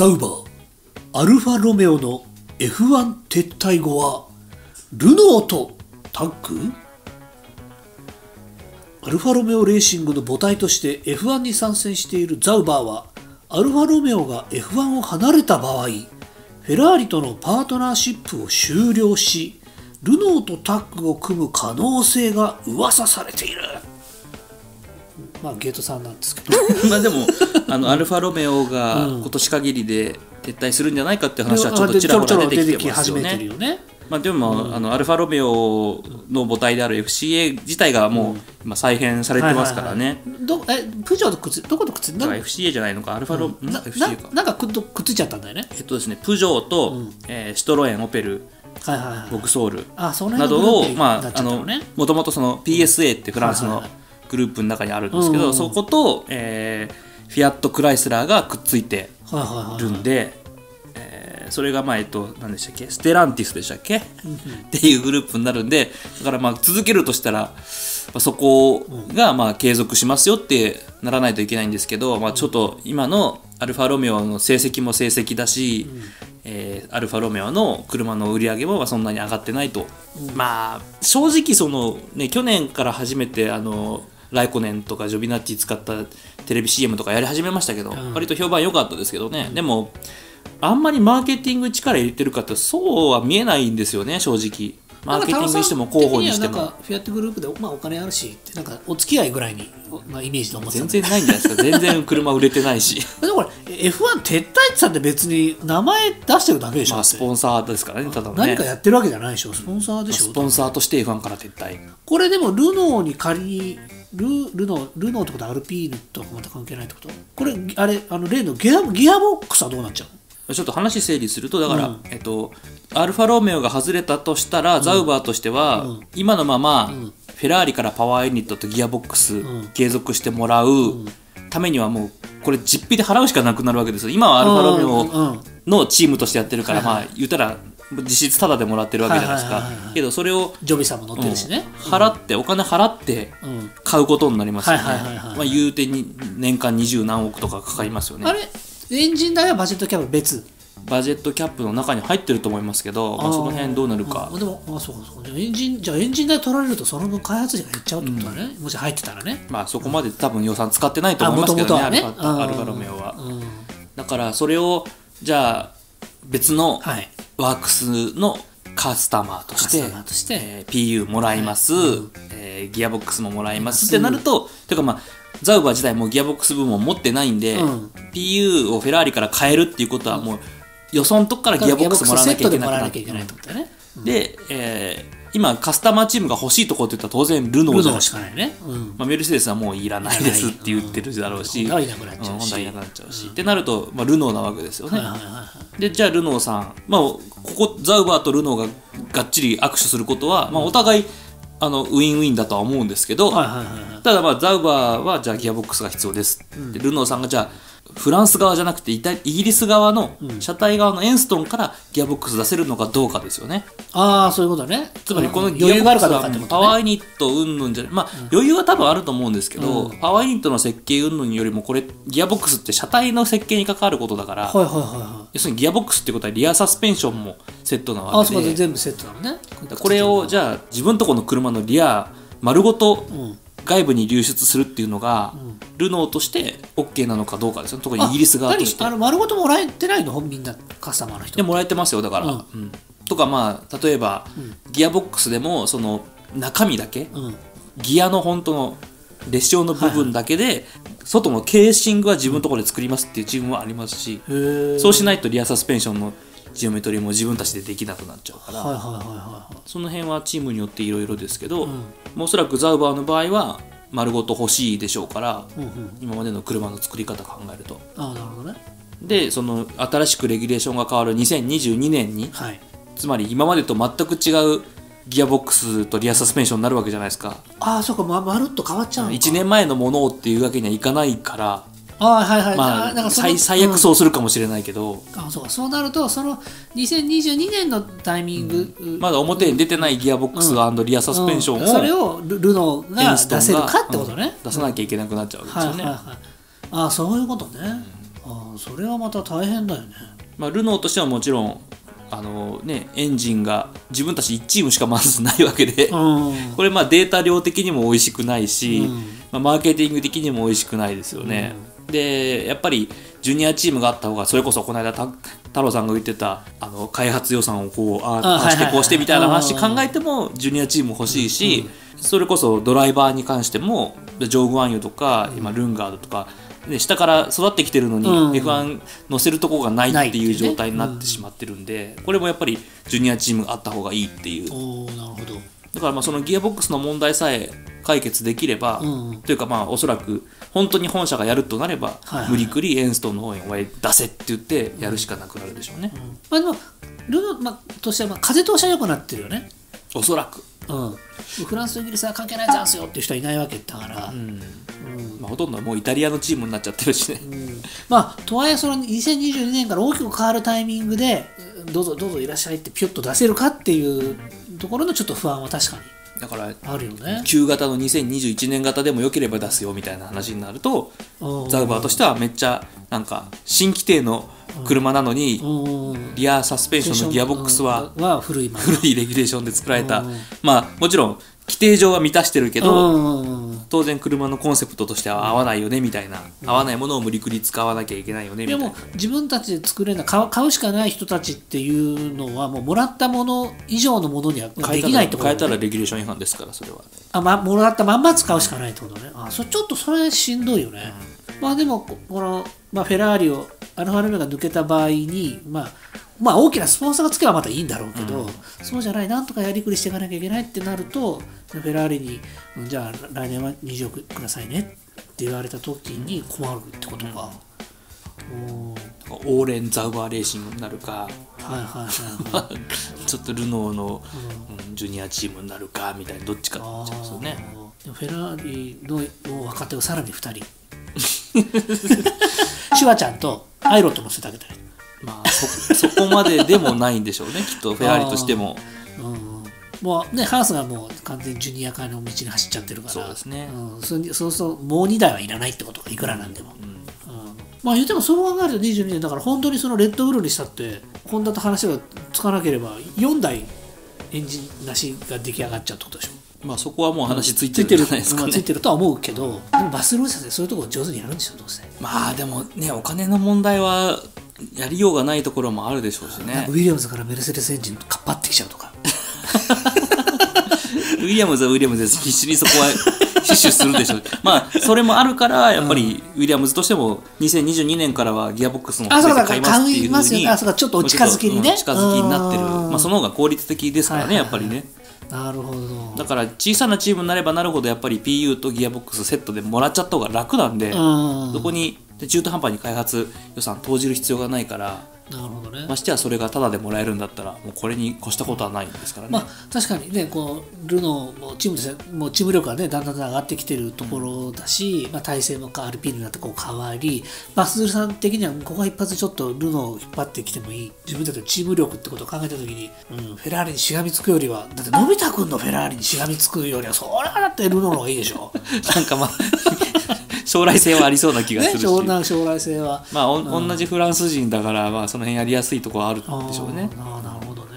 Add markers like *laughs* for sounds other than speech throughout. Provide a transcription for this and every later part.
ザウバーアルファロメオの F1 撤退後はルノーとタッグ？アルファロメオレーシングの母体として F1 に参戦しているザウバーはアルファロメオが F1 を離れた場合フェラーリとのパートナーシップを終了しルノーとタッグを組む可能性が噂されている。まあゲートさんなんですけど。*laughs* まあでもあのアルファロメオが今年限りで撤退するんじゃないかっていう話はちょっとちらほら出てきてますよね。まあでも、あのアルファロメオの母体である FCA 自体がもう、今再編されてますからね。どえプジョーとくっつどことくっつなだから FCA じゃないのか。アルファロ、ん。な FCA か。ななんかくっとくっついちゃったんだよね。えっとですね、プジョーと、えーシトロエン、オペル、はいはいはい。ボクソール。あそのなどを、もともとその PSA ってフランスのグループの中にあるんですけど、うんうんうん。そこと、えーフィアット・クライスラーがくっついてるんで、えーそれがまあえっと何でしたっけ？ステランティスでしたっけ、っていうグループになるんでだからまあ続けるとしたら、まあ、そこがまあ継続しますよってならないといけないんですけど、まあ、ちょっと今のアルファロメオの成績も成績だし、えーアルファロメオの車の売り上げもまあそんなに上がってないと、まあ正直その、ね、去年から初めてあのライコネンとかジョビナッティ使ったテレビ CM とかやり始めましたけど、ん。割と評判良かったですけどね、でもあんまりマーケティングに力入れてるかってそうは見えないんですよね正直。マーケティングにしても広報にしても。なんかフィアットグループで、まあ、お金あるしってなんかお付き合いぐらいに、まあ、イメージで思ってた全然ないんじゃないですか全然車売れてないし。でもこれ F1 撤退って言って別に名前出してるだけでしょ、まあスポンサーですからねただのね。何かやってるわけじゃないでしょ。スポンサーでしょ、スポンサーとして F1 から撤退これでもルノーに仮にルルノールノーってことはアルピーヌとまた関係ないってこと？これあれあの例のギアギアボックスはどうなっちゃう？のちょっと話整理するとだから、うん。えっと、アルファロメオが外れたとしたら、ザウバーとしては、今のまま、フェラーリからパワーユニットとギアボックス継続してもらうためにはもうこれ実費で払うしかなくなるわけですよ。今はアルファロメうん。うん。オのチームとしてやってるから、まあ言ったら実質タダでもらってるわけじゃないですか。けどそれをジョビさんも乗ってるしね、払ってお金払ってうん。買うことになりますよね。言うてに年間二十何億とかかかりますよね。あれ？エンジン代はバジェットキャブ別？バジェットキャップの中に入ってると思いますけど、まあ、その辺どうなるか。あでもあそうかそうか。エンジンじゃあエンジン代取られるとその分開発費が減っちゃうってことだね、もし入ってたらね。まあそこまで多分予算使ってないと思いますけどね。あアルファロメオはうん。だからそれをじゃあ別のはい。ワークスのカスタマーとしてカスタマーとして。えー PU もらいます、えーギアボックスももらいます。ってなると、てかまあザウバー自体もギアボックス部門持ってないんで、うん。PU をフェラーリから買えるっていうことはもう予算のとこからギアボックスもらわなきゃいけないで、えー今カスタマーチームが欲しいところって言ったら当然ルノーじゃない。しかないね、うん。まあ、メルセデスはもういらないですって言ってるだろうし、ホンダはいなくなっちゃうし。いなくなっちゃうし、ってなると、まあ、ルノーなわけですよね、はいはいはいはい。でじゃあルノーさん、まあ、ここザウバーとルノーががっちり握手することは、まあ、お互いあのウィンウィンだとは思うんですけど、はいはいはいはい。ただまあザウバーはじゃあギアボックスが必要です、でルノーさんがじゃあフランス側じゃなくてイタイギリス側の車体側のエンストンからギアボックス出せるのかどうかですよね。ああそういうことね。つまりこのうんギアボックス余裕があるかどうかってはパワーユニットうんぬんじゃまあ余裕は多分あると思うんですけど、パワーユニットの設計うんぬんよりもこれギアボックスって車体の設計に関わることだから、はいはいはいはい。要するにギアボックスってことはリアサスペンションもセットなわけで。全部セットなのね。これをじゃあ自分とこの車のリア丸ごとうん外部に流出するっていうのが、ルノーとして OK なのかどうかですよね。特にイギリス側として。あの丸ごともらえてないの？みんなカスタマーの人。でもらえてますよだから、うん。うんとかまあ例えば、ギアボックスでもその中身だけ、うん。ギアの本当の列車の部分だけで、外のケーシングは自分のところで作りますっていうチームもありますし、そうしないとリアサスペンションのジオメトリーも自分たちでできなくなっちゃうから、はいはいはいはいその辺はチームによっていろいろですけど、うおそらくザウバーの場合は丸ごと欲しいでしょうから、うんうん今までの車の作り方考えると。ああなるほどね。でその新しくレギュレーションが変わる2022年にはい。つまり今までと全く違うギアボックスとリアサスペンションになるわけじゃないですか。ああそうかままるっと変わっちゃうのか。1年前のものをっていうわけにはいかないからああはいはい。まあ最最悪そうするかもしれないけど、うん。あそうか。そうなるとその2022年のタイミング、まだ表に出てないギアボックスリアサスペンションを、うん。それをルルノーが出せるかってことね、うん。出さなきゃいけなくなっちゃうわけですよね、はいはいはい。ああそういうことね、ああそれはまた大変だよね。まあ、ルノーとしてはもちろんあの、ね、エンジンが自分たち1チームしかまずないわけで、うん。これまあデータ量的にも美味しくないし、うん。まあ、マーケティング的にも美味しくないですよね。でやっぱりジュニアチームがあった方がそれこそこの間た太郎さんが言ってたあの開発予算をこうあああしてこうしてみたいな話考えてもジュニアチーム欲しいし、それこそドライバーに関してもジョー・グワンユとか今ルンガードとか。で下から育ってきてるのにうん F1 乗せるとこがないっていう状態になってしまってるんでこれもやっぱりジュニアチームがあった方がいいっていう。おおなるほどだからまあそのギアボックスの問題さえ解決できれば、うんというかまあおそらく本当に本社がやるとなれば、はいはい無理くりエンストンの方にお前出せって言ってやるしかなくなるでしょうね、まあでもルノまあとしてはまあ風通しは良くなってるよね。おそらく、うん。フランスとイギリスは関係ないじゃんすよっていう人はいないわけだから、うん。まあ、ほとんどもうイタリアのチームになっちゃってるしね、まあとはいえその2022年から大きく変わるタイミングでうんどうぞどうぞいらっしゃいってピュッと出せるかっていうところのちょっと不安は確かにだからあるよね。旧型の2021年型でも良ければ出すよみたいな話になるとザウバーとしてはめっちゃなんか新規定の車なのにうん。リアサスペンションのギアボックスは古いレギュレーションで作られた。うん。まあもちろん規定上は満たしてるけどうん。当然車のコンセプトとしては合わないよねみたいな。合わないものを無理くり使わなきゃいけないよねみたいな。でも自分たちで作れない買う買うしかない人たちっていうのはもうもらったもの以上のものにはできないってこと変えたらレギュレーション違反ですからそれは。あ、ま、もらったまんま使うしかないってことね。あそちょっとそれしんどいよね、まあでもここの、まあ、フェラーリをアルファロメオが抜けた場合にまあまあ大きなスポンサーがつけばまたいいんだろうけど、そうじゃないなんとかやりくりしていかなきゃいけないってなるとフェラーリにうんじゃあ来年は20億くださいねって言われた時に困るってことか、うん、はいオーレン・ザウバーレーシングになるかはいはいはい *laughs* ちょっとルノーの、うん。ジュニアチームになるかみたいなどっちかになっちすよね。フェラーリの若手をさらに2人 *laughs* シュワちゃんとアイロット乗せてあげたり、まあそそこまででもないんでしょうねきっと *laughs* フェラーリとしても。うんうんもうねハースがもう完全にジュニア化の道に走っちゃってるから。そうですね。うん、それそうもう2台はいらないってことかいくらなんでも、うんまあ言ってもそう考えると22年だから本当にそのレッドブルにしたってホンダと話がつかなければ4台エンジンなしが出来上がっちゃうってことでしょまあそこはもう話ついてるじゃないですかまあねついてるとは思うけどでもバスルーサでそういうところ上手にやるんですよどうせ、まあでもねお金の問題はやりようがないところもあるでしょうしね。ウィリアムズからメルセデスエンジンかっぱってきちゃうとか。ウィリアムズはウィリアムズです必死にそこは死守するでしょう。まあそれもあるからやっぱりウィリアムズとしても2022年からはギアボックスも買いますっていうふうにますよあそうかちょっとお近づきにね。近づきになってる。うん。まあその方が効率的ですからねはいはいはい。やっぱりねなるほど。だから小さなチームになればなるほどやっぱり PU とギアボックスセットでもらっちゃった方が楽なんでうん。そこにで中途半端に開発予算投じる必要がないからなるほどね。ましてやそれがタダでもらえるんだったらもうこれに越したことはないんですからね、まあ確かに。ねこうルノーもチームとしてもうチーム力がねだんだんだんだん上がってきてるところだし、まあ、体制もアルピーヌになってこう変わりバスズルさん的にはここは一発ちょっとルノーを引っ張ってきてもいい。自分たちのチーム力ってことを考えた時に、うん、フェラーリにしがみつくよりはだってのび太くんのフェラーリにしがみつくよりはそれはだってルノーの方がいいでしょ。*laughs* なんかまあ将来性はありそうな気がすねるし、将来将来性は。まあお同じフランス人だから、まあ、その辺やりやすいところはあるんでしょうね。あーなるほどね。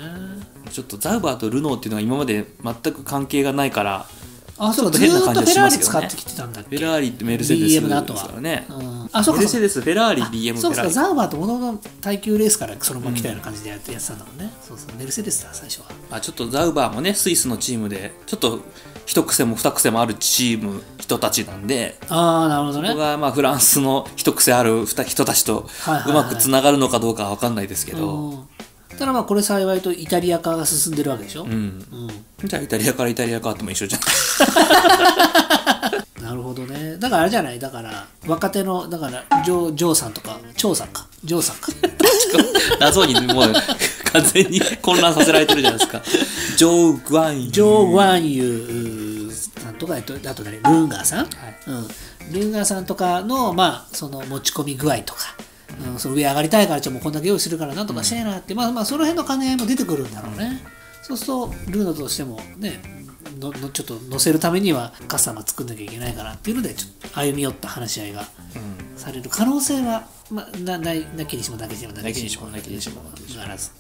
ちょっとザウバーとルノーっていうのは今まで全く関係がないからあ、そうか、ずちょっと変なーっと感じフェラーリ使ってきてたんだっけ？フェラーリってメルセデス。ですからね。うん。あ、そうか。メルセデスフェラーリ BM フそうか、ザウバーともともと耐久レースからそのまま来たような感じでやってたんだもんね。そうそう、メルセデスだ、最初は。まあ、ちょっとザウバーもねスイスのチームでちょっと一癖も二癖もあるチーム人たちなんでああ、なるほどね。ここがまあフランスの一癖ある二人たちとうまくつながるのかどうかは分かんないですけど、うん。ただまあこれ幸いとイタリア化が進んでるわけでしょ、うん。うん。じゃあイタリアからイタリア変わっても一緒じゃん。*laughs* なるほどね。だからあれじゃない？だから若手のだからジョージョーさんとか張さんか。ジョーさんか。*laughs* 謎にもう完全に混乱させられてるじゃないですか。ジョー・グワンジョー・ワンユーさんとかえっとあと誰ルンガーさん、うん、ルンガーさんとかのまあその持ち込み具合とか、うん、その上上がりたいからちょっともうこんだけ用意するからなんとかしてえなって、まあまあその辺の兼ね合いも出てくるんだろうね、そうするとルーナとしてもねののちょっと乗せるためにはカスタマー作んなきゃいけないからっていうのでちょっと歩み寄った話し合いがされる可能性は、まあ、なないなきにしもなきにしもななきにしもなきにしもならず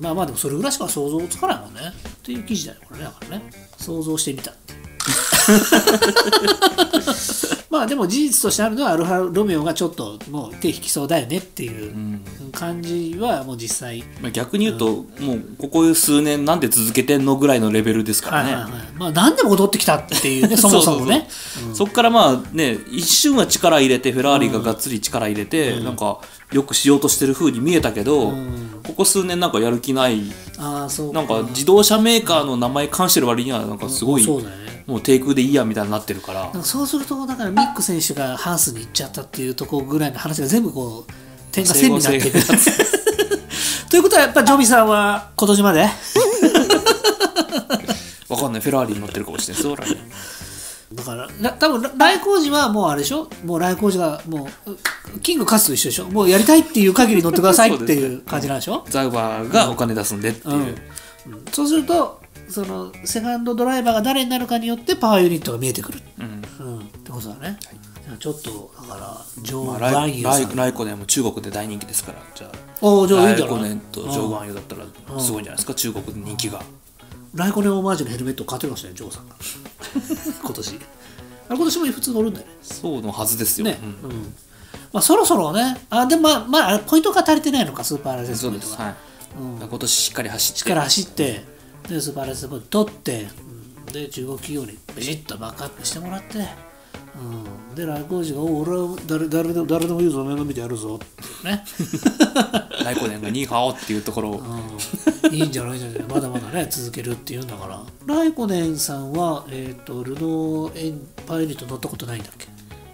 まあまあでもそれぐらいしか想像つかないもんね。っていう記事だよこれねだからね。想像してみた。っていうまあでも事実としてあるのはアルファロメオがちょっともう手引きそうだよねっていう感じはもう実際、まあ、逆に言うと、もうここ数年なんで続けてんのぐらいのレベルですからね、はいはいはい。まあ何でも戻ってきたっていうね *laughs* そもそもね。そこからまあね一瞬は力入れてフェラーリががっつり力入れて、なんかよくしようとしてる風に見えたけど、ここ数年なんかやる気ない。ああそうなんか自動車メーカーの名前冠してる割にはなんかすごい、そうだよねもう低空でいいやみたいになってるから。かそうするとだからミック選手がハウスに行っちゃったっていうところぐらいの話が全部こう点が線になってい *laughs* ということはやっぱジョビさんは今年まで？*laughs* わかんない。フェラーリに乗ってるかもしれないですだからら多分来光寺はもうあれでしょ？もう来光寺がもうキングカスと一緒でしょ？もうやりたいっていう限り乗ってくださいっていう感じなんでしょ？ザウバーがお金出すんでっていう、うん。そうするとそのセカンドドライバーが誰になるかによってパワーユニットが見えてくる、うん。うん、ってことだね、じゃあちょっとだからジョー・まあ、バライライライコネンも中国で大人気ですから。じゃあおおじゃあいいライコネンとジョー・ワンユーだったらすごいんじゃないですか、中国で人気が。ライコネオマージュのヘルメットを買ってますねジョーさんが。*laughs* 今年。あれ今年も普通乗るんだよね。そうのはずですよ、ね、うん。うん。まあ、そろそろね。あでもまあ、ポイントが足りてないのかスーパーライセンスポイントが。はい、うん。今年しっかり走って。力走ってでスーパーライセンスポイン。ト取って、うん。で中国企業にビシッとバックアップしてもらって、うん、で来光寺が「お俺は誰誰でも誰でも言うぞ面倒見てやるぞ」ってね、ライコネンがニーハオっていうところを、うん、いいんじゃないじゃない。まだまだね続けるっていうんだから。ライコネンさんは、えー、とルノーエンパイリット乗ったことないんだっけ？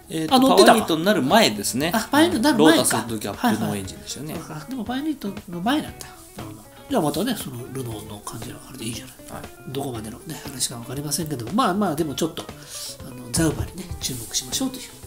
えーとあ乗ってたか。パワーニットになる前ですね。あパワーニットになるロ前かータスとギャップのエンジンでしたよね、そうかでもパイニットの前なんだなるほどじゃあまたねそのルノーの感じのあれでいいじゃない。はい。どこまでのね話か分かりませんけどまあまあでもちょっとあのザウバにね注目しましょうという